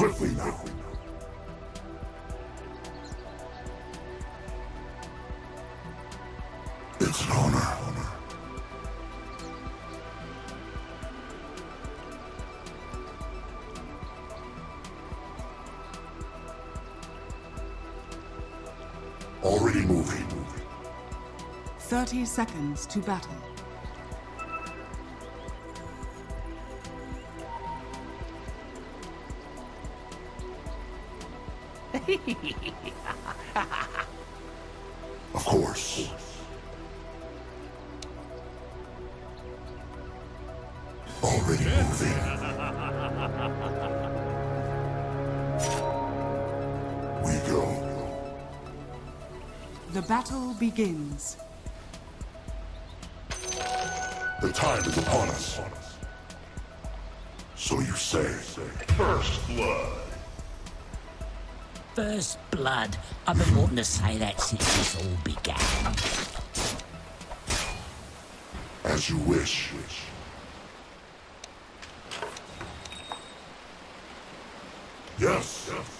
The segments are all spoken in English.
Swiftly now. It's an honor. Already moving. 30 seconds to battle. begins. The time is upon us. So you say. First blood. First blood. I've been wanting to say that since this all began. As you wish. Yes. yes.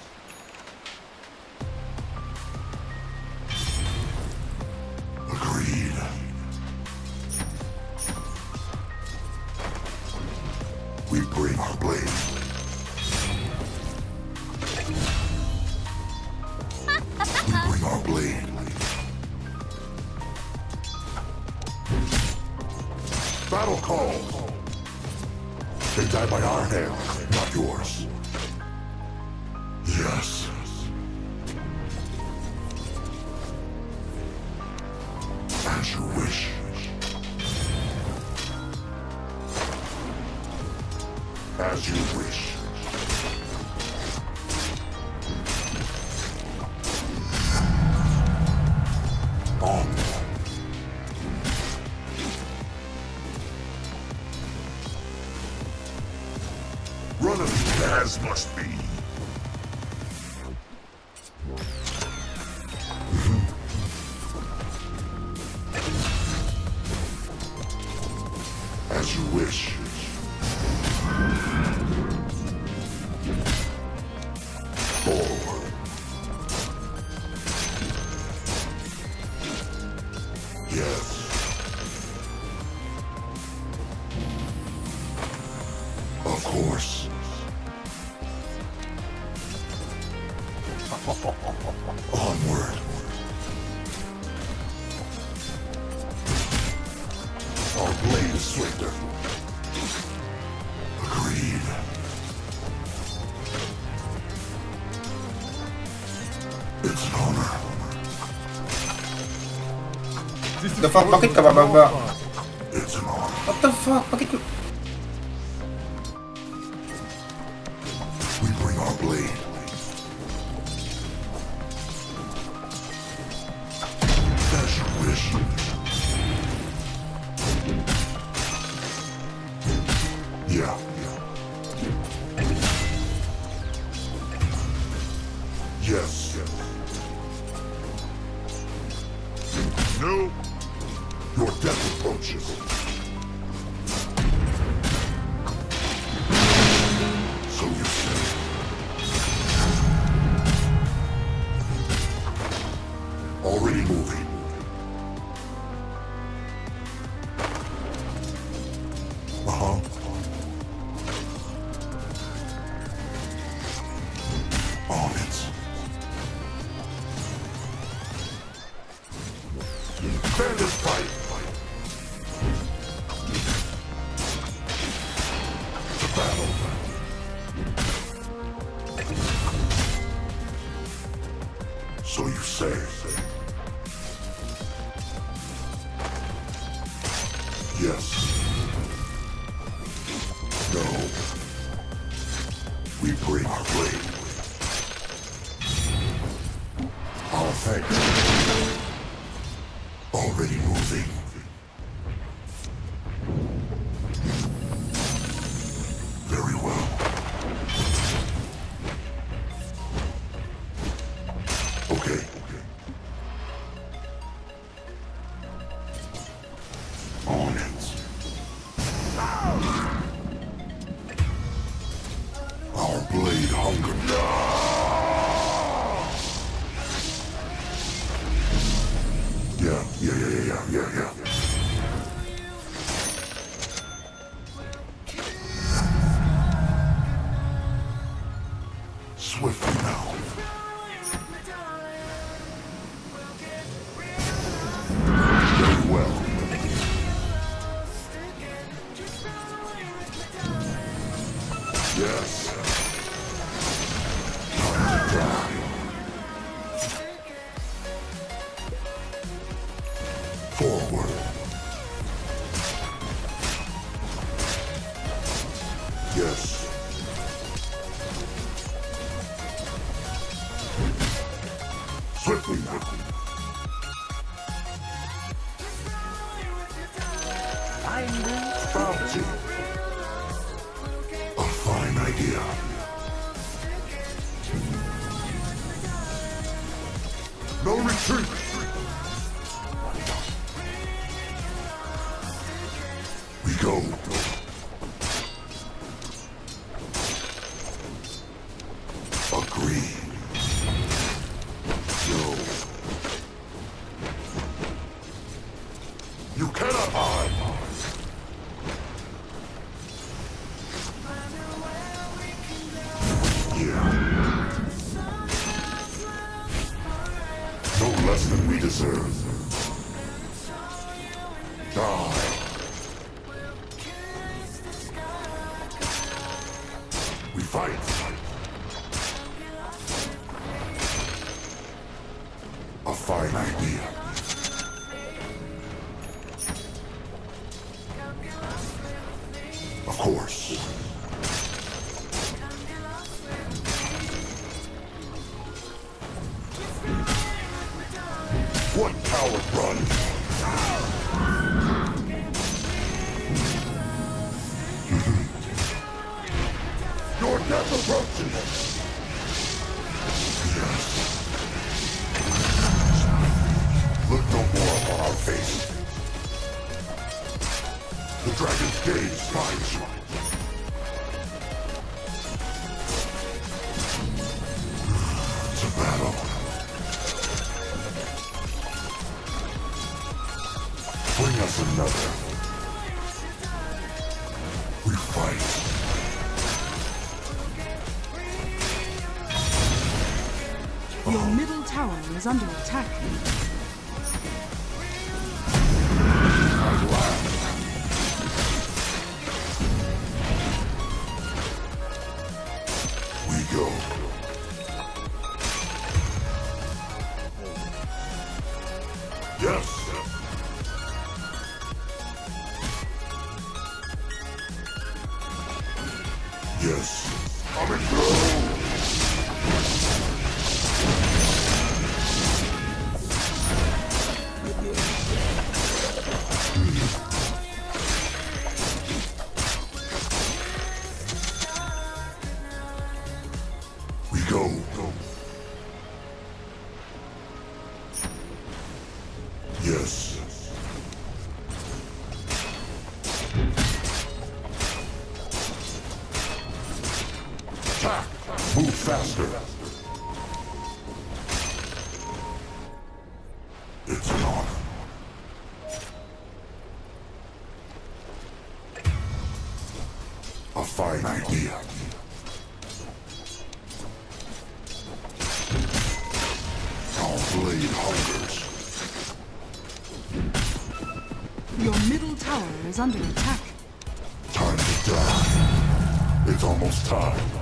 The fuck? Bakit ka bababa? Your death approaches. blade hunger. is under attack. Hungers. Your middle tower is under attack. Time to die. It's almost time.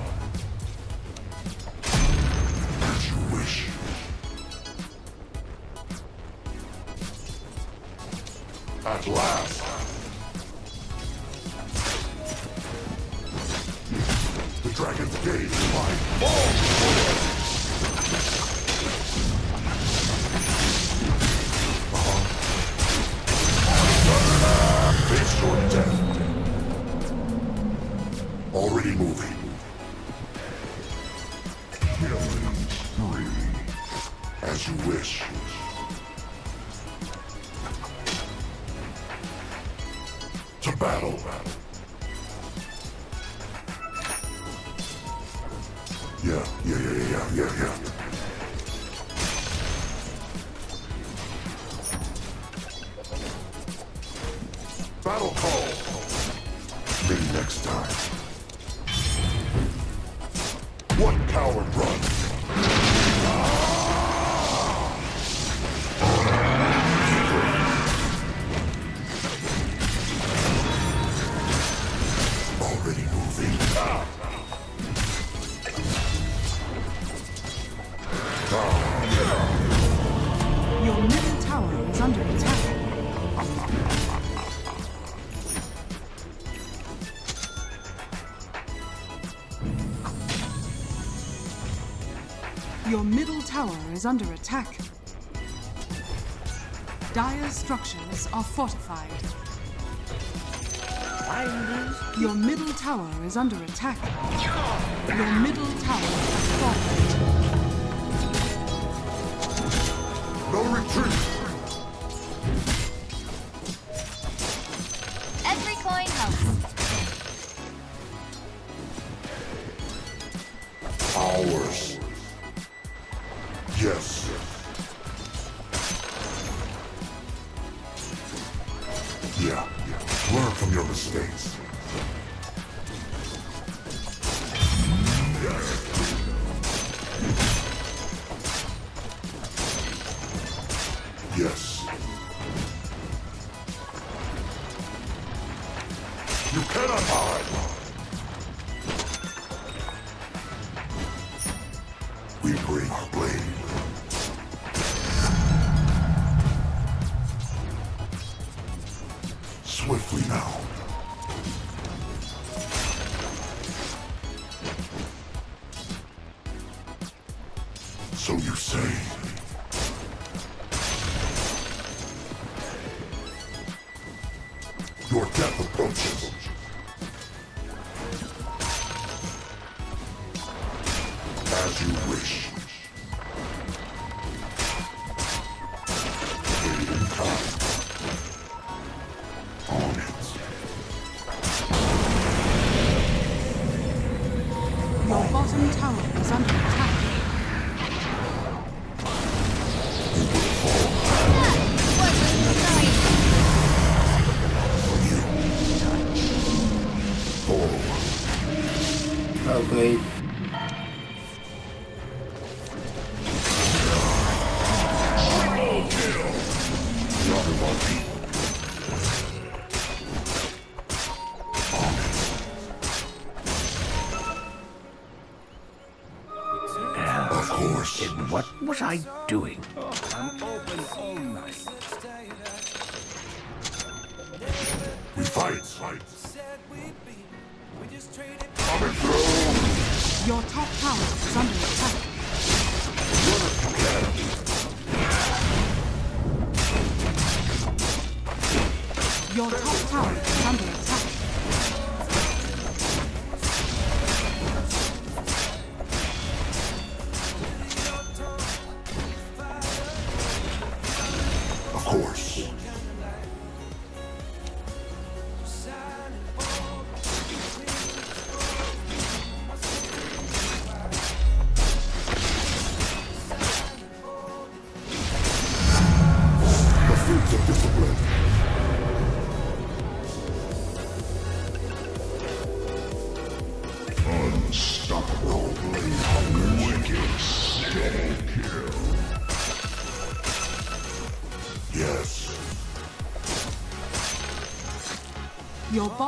Is under attack. Dire structures are fortified. Your middle tower is under attack. Your middle tower has fallen. No retreat! You cannot hide! We bring our blade. Of course. What was I doing? I'm open all night. We fight. Fight. Coming through. Your top tower is under attack. Your top tower is under attack.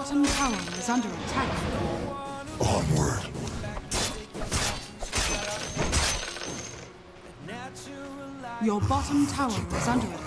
Bottom tower is under attack. Onward. Your bottom tower is under attack.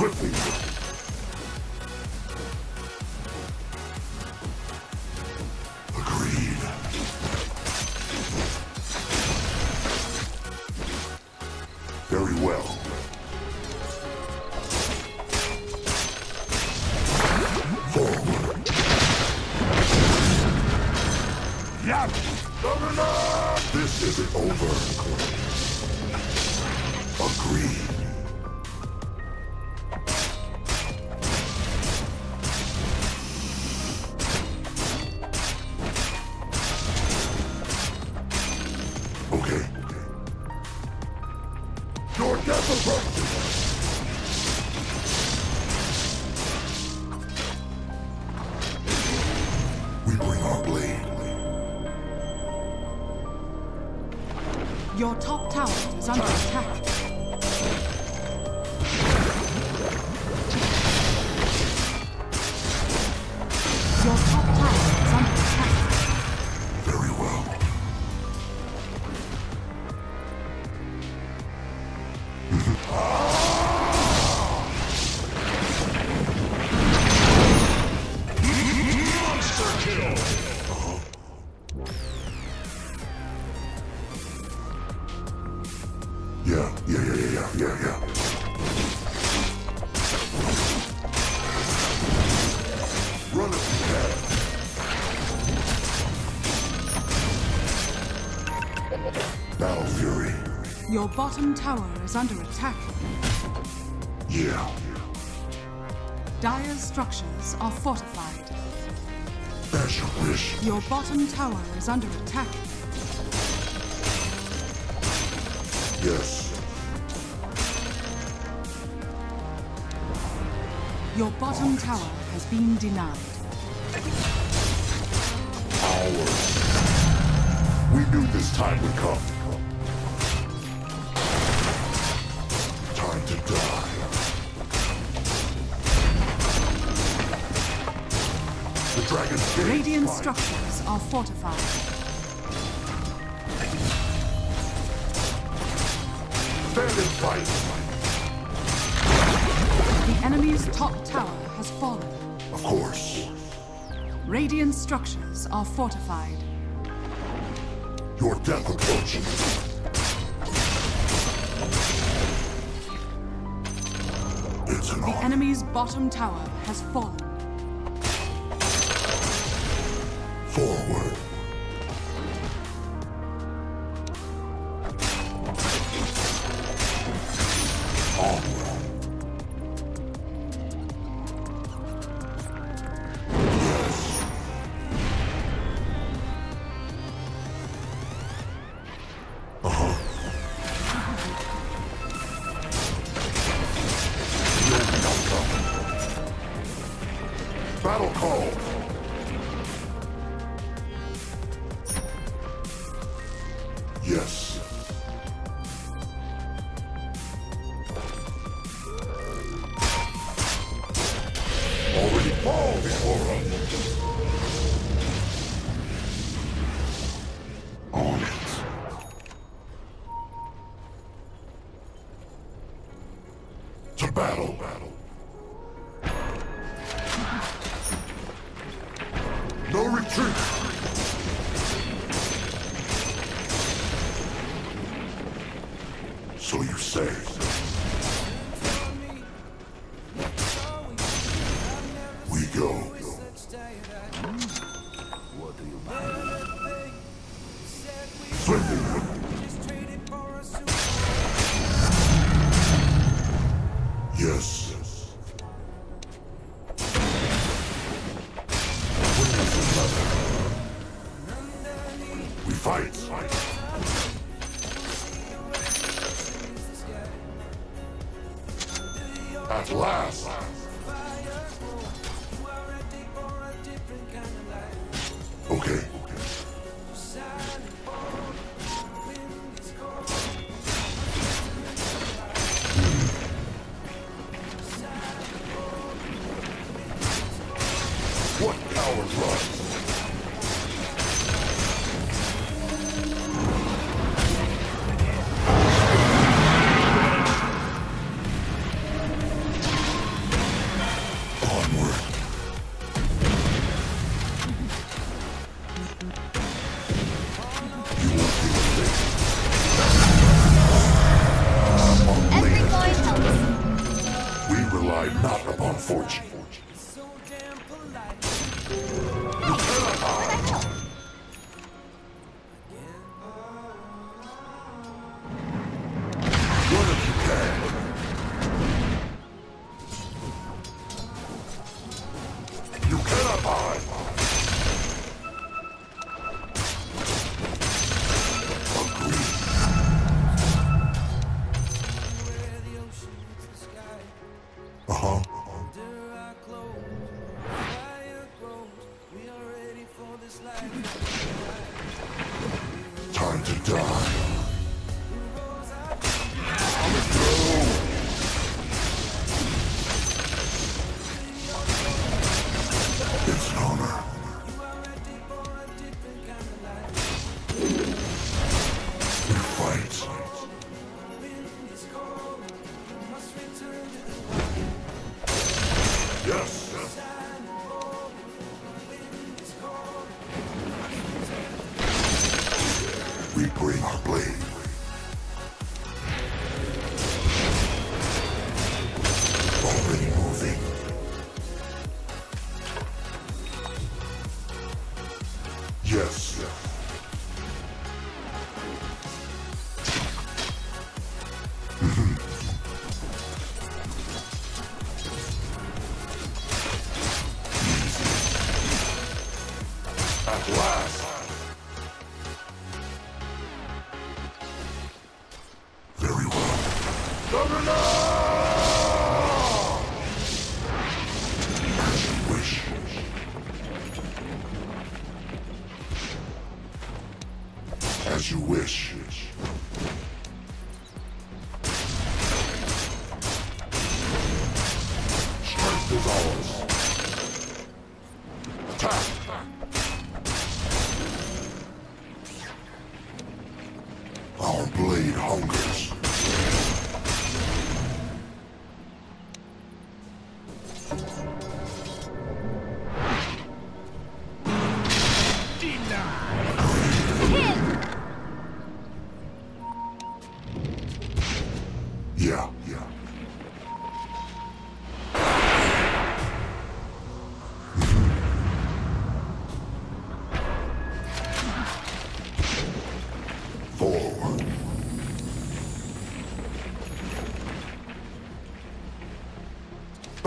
Swiftly. Yeah, yeah. Run if you can. Battle Fury. Your bottom tower is under attack. Yeah. Dire's structures are fortified. As you wish. Your bottom tower is under attack. Yes. Your bottom tower has been denied. Ours. We knew this time would come. Time to die. The dragon's. Radiant structures are fortified. Structures are fortified. Your death an The enemy's bottom tower has fallen. Forward. Go.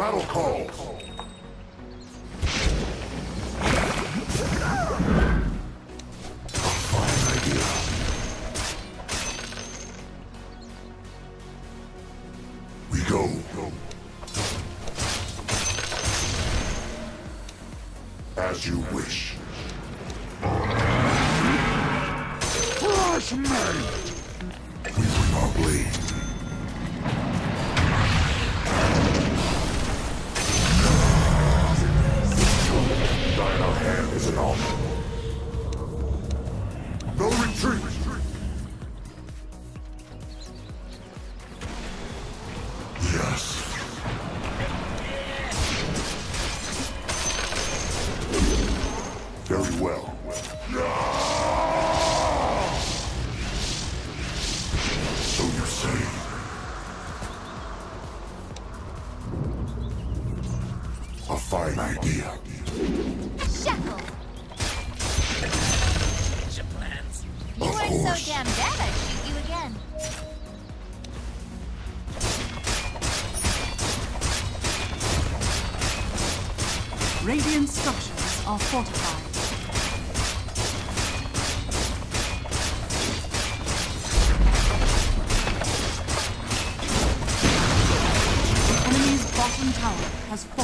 Battle call. Tower has fallen.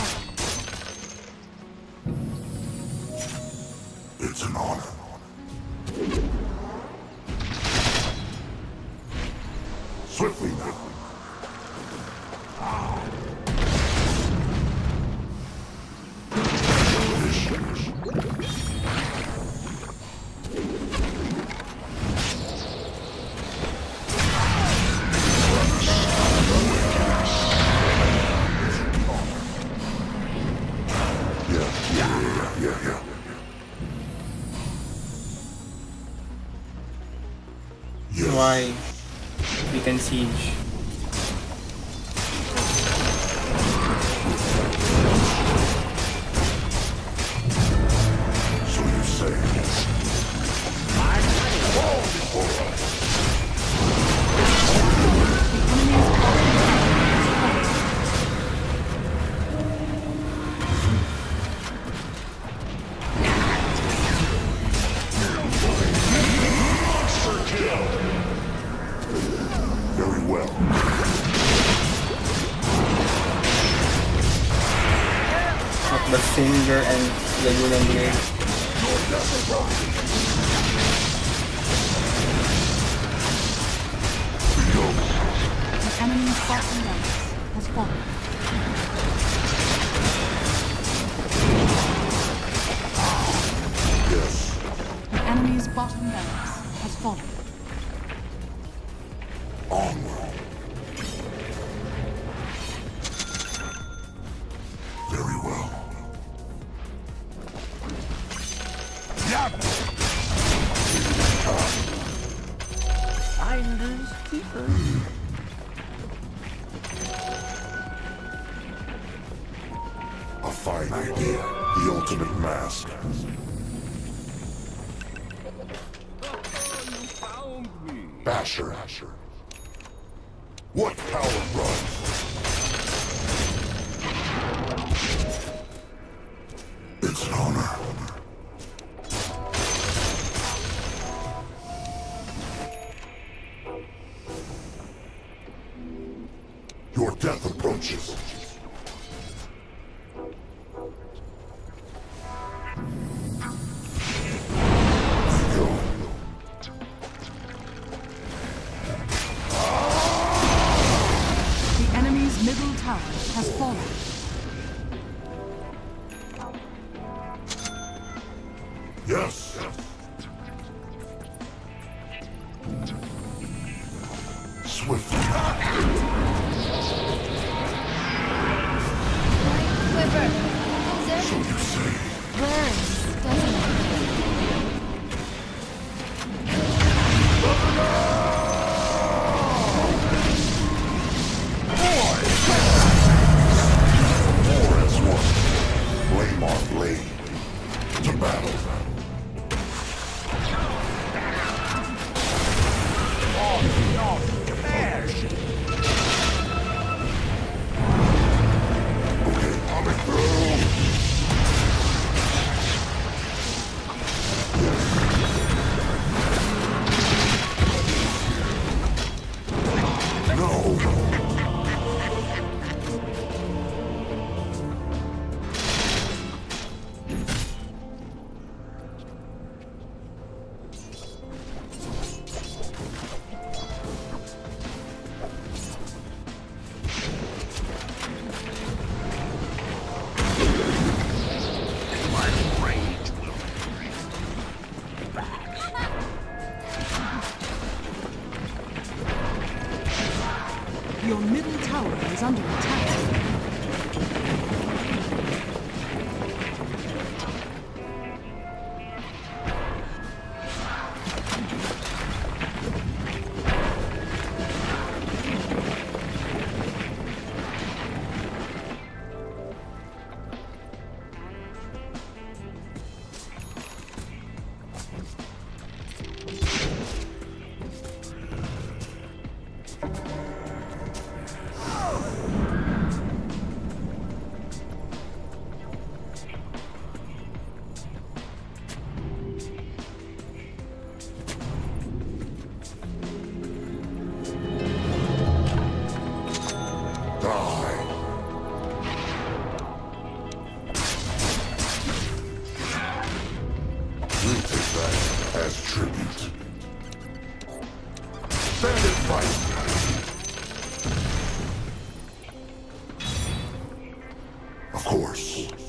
the finger and the human blade. The bottom has fallen. Yes. The enemy's bottom barracks course.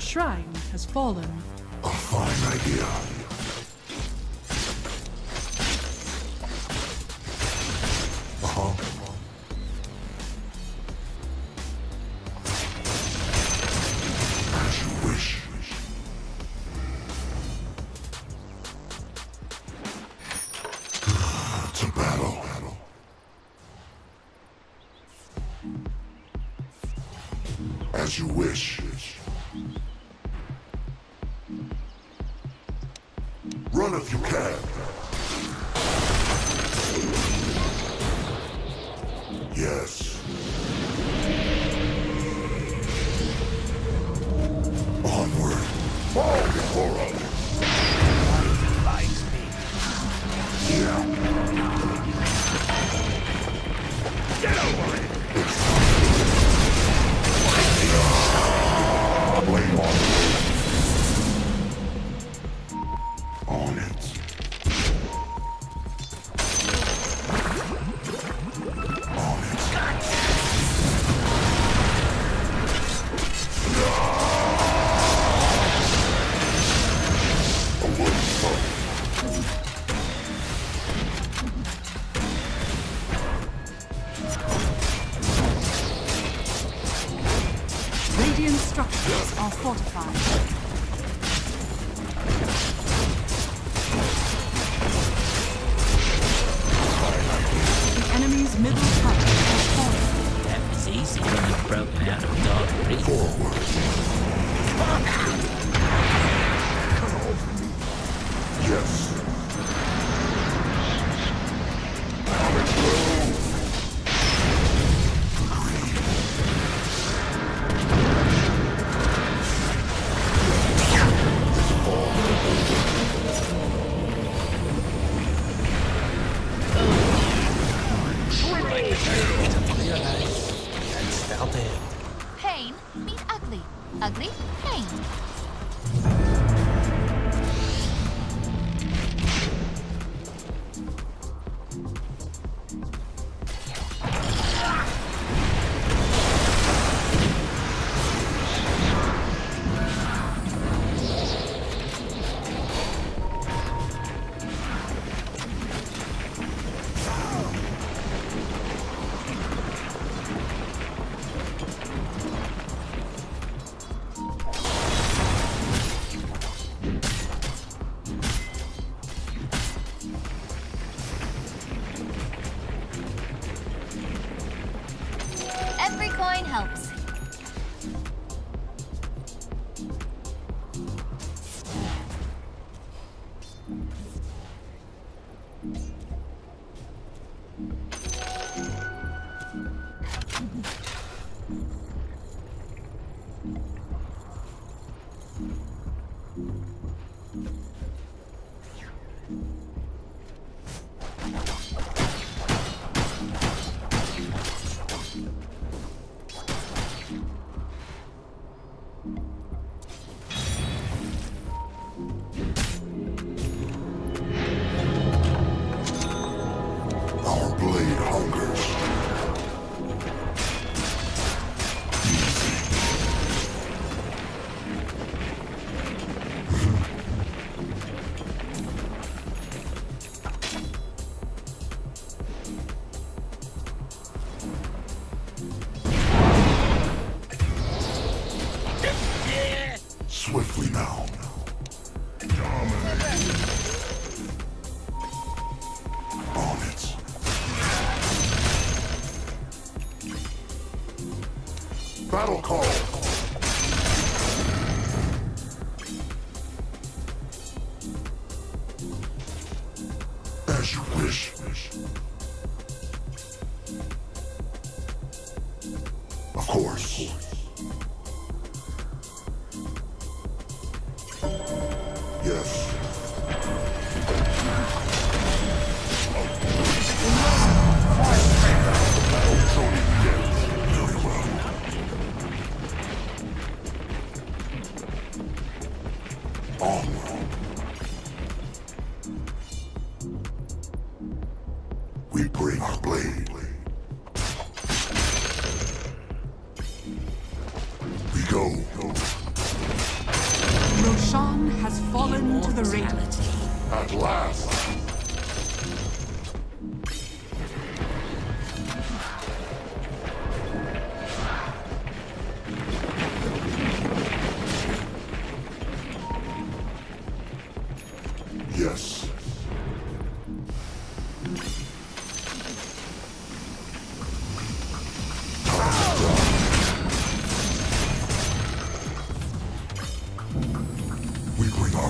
Shrine has fallen. A fine idea. Radiant structures are fortified. The enemy's middle tower has fallen. That was easy when you broke me out of dark breath. Forward. Yes. helps. Battle call.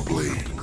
promptly.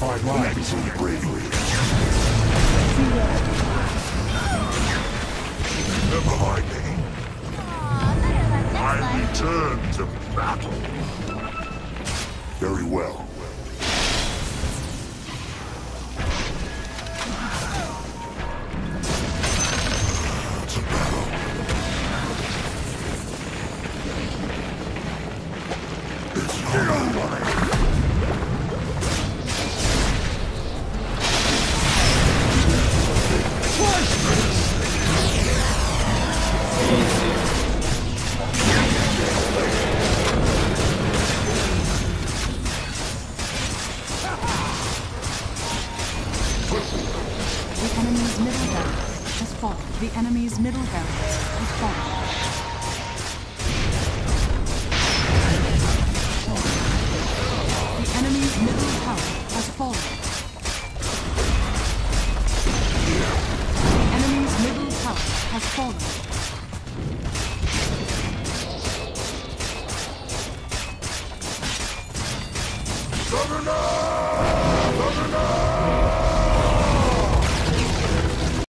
Sacrified lives in bravery. Remember my name. I return to battle. Very well.